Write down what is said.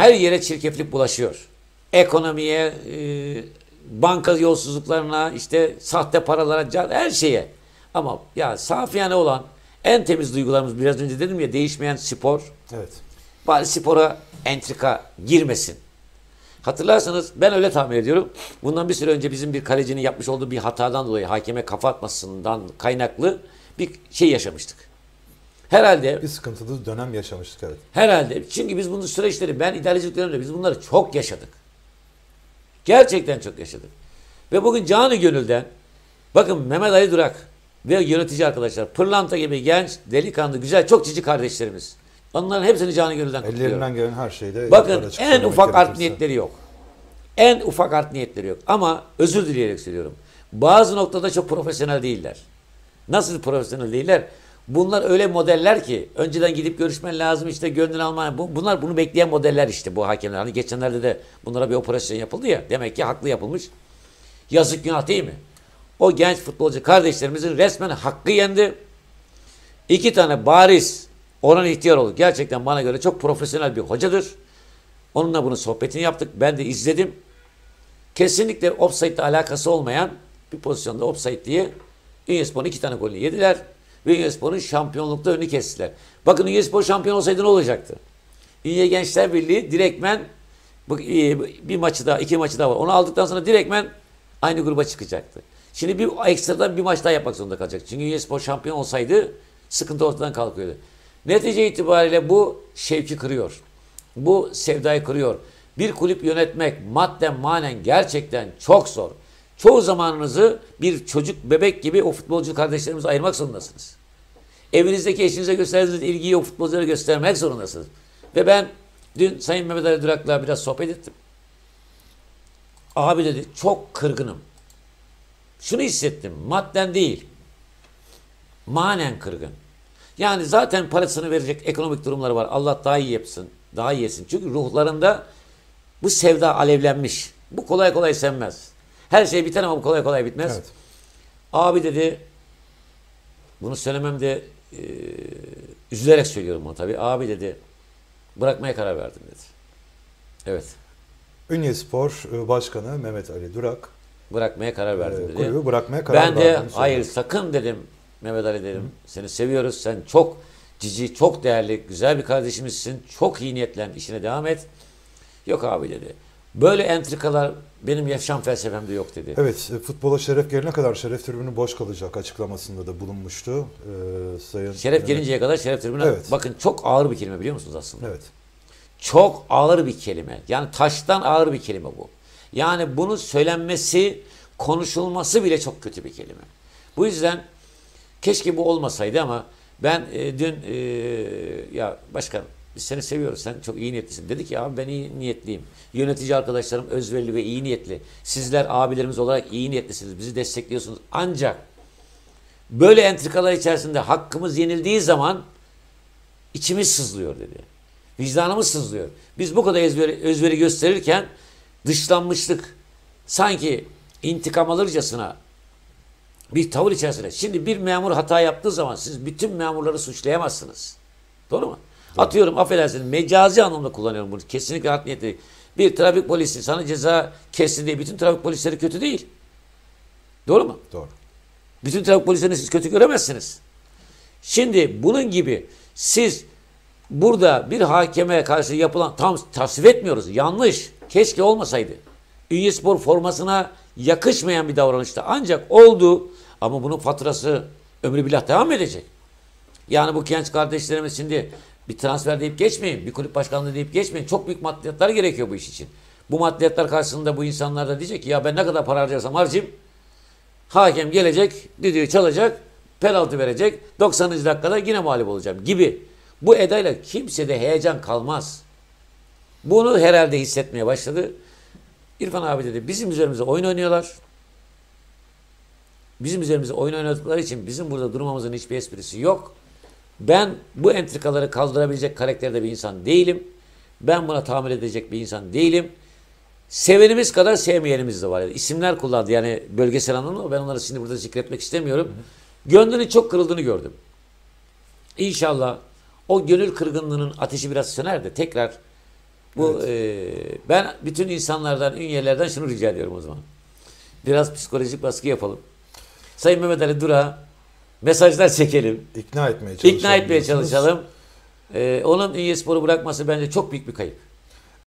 Her yere çirkeflik bulaşıyor. Ekonomiye, e, banka yolsuzluklarına, işte sahte paralara, her şeye. Ama ya safiyane olan en temiz duygularımız biraz önce dedim ya değişmeyen spor. Evet. Bari spora entrika girmesin. Hatırlarsanız ben öyle tahmin ediyorum. Bundan bir süre önce bizim bir kalecinin yapmış olduğu bir hatadan dolayı hakeme kafa atmasından kaynaklı bir şey yaşamıştık. Herhalde Bir sıkıntılı dönem yaşamıştık evet. Herhalde. Çünkü biz bunu süreçleri, ben idarecilik döneminde biz bunları çok yaşadık. Gerçekten çok yaşadık. Ve bugün canı gönülden, bakın Mehmet Ali Durak ve yönetici arkadaşlar, pırlanta gibi genç, delikanlı, güzel, çok cici kardeşlerimiz. Onların hepsini canı gönülden kutluyorum. Ellerinden gelen her şeyde Bakın en ufak art niyetleri yok. En ufak art niyetleri yok. Ama özür dileyerek söylüyorum. Bazı noktada çok profesyonel değiller. Nasıl profesyonel değiller? Bunlar öyle modeller ki önceden gidip görüşmen lazım işte gönlünü alman. Bu, bunlar bunu bekleyen modeller işte bu hakemler. Hani geçenlerde de bunlara bir operasyon yapıldı ya. Demek ki haklı yapılmış. Yazık günah değil mi? O genç futbolcu kardeşlerimizin resmen hakkı yendi. İki tane bariz Orhan İhtiyaroğlu gerçekten bana göre çok profesyonel bir hocadır. Onunla bunun sohbetini yaptık. Ben de izledim. Kesinlikle offside ile alakası olmayan bir pozisyonda offside diye Ünyespor'un iki tane golünü yediler. Ve Ünyespor'un şampiyonlukta önü kestiler. Bakın Ünyespor şampiyon olsaydı ne olacaktı? Ünye Gençler Birliği direktmen e, bir maçı daha, iki maçı daha var. Onu aldıktan sonra direktmen aynı gruba çıkacaktı. Şimdi bir ekstradan bir maç daha yapmak zorunda kalacak. Çünkü Ünyespor şampiyon olsaydı sıkıntı ortadan kalkıyordu. Netice itibariyle bu şevki kırıyor. Bu sevdayı kırıyor. Bir kulüp yönetmek madden manen gerçekten çok zor. Çoğu zamanınızı bir çocuk bebek gibi o futbolcu kardeşlerimize ayırmak zorundasınız. Evinizdeki eşinize gösterdiğiniz ilgiyi o futbolculara göstermek zorundasınız. Ve ben dün Sayın Mehmet Ali Durak'la biraz sohbet ettim. Abi dedi çok kırgınım. Şunu hissettim. Madden değil. Manen kırgın. Yani zaten parasını verecek ekonomik durumları var. Allah daha iyi yapsın. Daha iyi yesin. Çünkü ruhlarında bu sevda alevlenmiş. Bu kolay kolay senmez. Her şey biter ama bu kolay kolay bitmez. Evet. Abi dedi bunu söylemem de e, üzülerek söylüyorum bunu tabii. Abi dedi bırakmaya karar verdim dedi. Evet. Ünyespor e, Başkanı Mehmet Ali Durak Bırakmaya karar verdim e, dedi. kulübü bırakmaya karar Ben de hayır sakın dedim Mehmet Ali dedim. Seni seviyoruz. Sen çok cici, çok değerli, güzel bir kardeşimizsin. Çok iyi niyetlen işine devam et. Yok abi dedi. Böyle entrikalar benim yaşam felsefemde yok dedi. Evet, e, futbola şeref gelene kadar şeref tribünü boş kalacak açıklamasında da bulunmuştu. Ee, Sayın Şeref gelinceye kadar şeref tribüne. Evet. Bakın çok ağır bir kelime biliyor musunuz aslında? Evet. Çok ağır bir kelime. Yani taştan ağır bir kelime bu. Yani bunu söylenmesi, konuşulması bile çok kötü bir kelime. Bu yüzden keşke bu olmasaydı ama ben e, dün e, ya başkan biz seni seviyoruz. Sen çok iyi niyetlisin. Dedi ki abi ben iyi niyetliyim. Yönetici arkadaşlarım özverili ve iyi niyetli. Sizler abilerimiz olarak iyi niyetlisiniz. Bizi destekliyorsunuz. Ancak böyle entrikalar içerisinde hakkımız yenildiği zaman içimiz sızlıyor dedi. Vicdanımız sızlıyor. Biz bu kadar özveri, özveri gösterirken dışlanmışlık sanki intikam alırcasına bir tavır içerisinde. Şimdi bir memur hata yaptığı zaman siz bütün memurları suçlayamazsınız. Doğru mu? Atıyorum affedersiniz mecazi anlamda kullanıyorum bunu. Kesinlikle art niyetli. Bir trafik polisi sana ceza kessin diye bütün trafik polisleri kötü değil. Doğru mu? Doğru. Bütün trafik polislerini siz kötü göremezsiniz. Şimdi bunun gibi siz burada bir hakeme karşı yapılan tam tasvip etmiyoruz. Yanlış. Keşke olmasaydı. Ünyespor formasına yakışmayan bir davranıştı. Ancak oldu ama bunun faturası ömrü billah devam edecek. Yani bu genç kardeşlerimiz şimdi bir transfer deyip geçmeyin. Bir kulüp başkanlığı deyip geçmeyin. Çok büyük maddiyatlar gerekiyor bu iş için. Bu maddiyatlar karşısında bu insanlar da diyecek ki ya ben ne kadar para harcarsam harcayayım Hakem gelecek, düdüğü çalacak, penaltı verecek. 90. dakikada yine mağlup olacağım gibi. Bu edayla kimsede heyecan kalmaz. Bunu herhalde hissetmeye başladı. İrfan abi dedi bizim üzerimize oyun oynuyorlar. Bizim üzerimize oyun oynadıkları için bizim burada durmamızın hiçbir esprisi yok. Ben bu entrikaları kaldırabilecek karakterde bir insan değilim. Ben buna tahammül edecek bir insan değilim. Sevenimiz kadar sevmeyenimiz de var. Yani isimler kullandı yani bölgesel anlamda ben onları şimdi burada zikretmek istemiyorum. Gönlünün çok kırıldığını gördüm. İnşallah o gönül kırgınlığının ateşi biraz söner de tekrar Bu e, ben bütün insanlardan, ünyelerden şunu rica ediyorum o zaman. Biraz psikolojik baskı yapalım. Sayın Mehmet Ali Dura mesajlar çekelim. İkna etmeye çalışalım. ikna etmeye çalışalım. E, onun ünye sporu bırakması bence çok büyük bir kayıp.